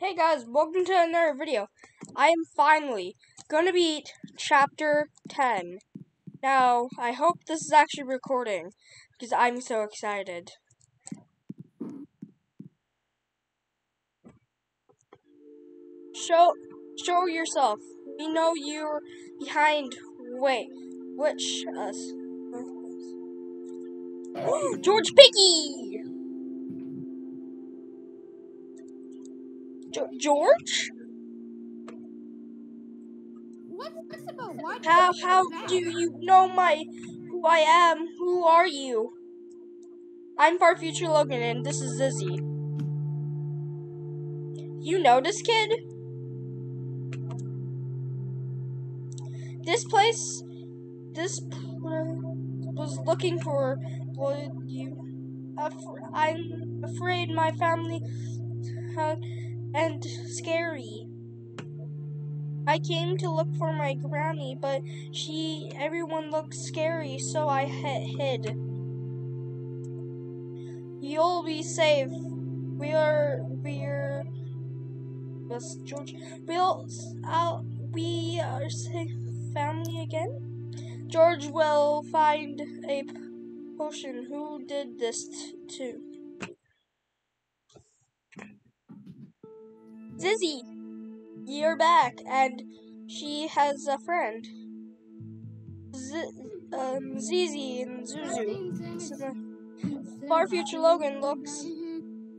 Hey guys, welcome to another video. I am finally gonna beat chapter 10. Now, I hope this is actually recording because I'm so excited. Show show yourself. We know you're behind wait, which uh, us? George Picky! George? What's this about? Why do How you how do you know my who I am? Who are you? I'm Far Future Logan and this is Zizzy. You know this kid? This place this was looking for well, you I'm afraid my family uh, and scary. I came to look for my granny, but she, everyone looked scary, so I hid. You'll be safe. We're, we're, yes, George. We'll, I'll, we are safe family again. George will find a potion. Who did this to? Zizzy, you're back, and she has a friend. Z- um, Zizzy and Zuzu. So Far Future Logan looks.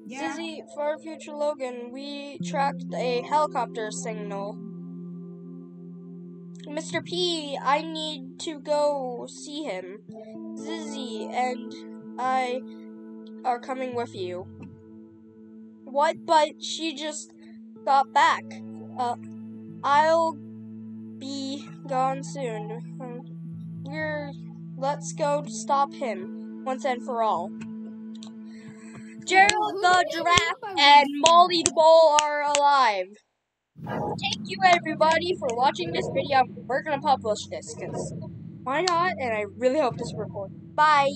Yeah. Zizzy, Far Future Logan, we tracked a helicopter signal. Mr. P, I need to go see him. Zizzy and I are coming with you. What? But she just got back. Uh, I'll be gone soon. We're let's go stop him once and for all. Gerald the giraffe and Molly the bull are alive. Thank you everybody for watching this video. We're gonna publish this because why not? And I really hope this recorded. Bye.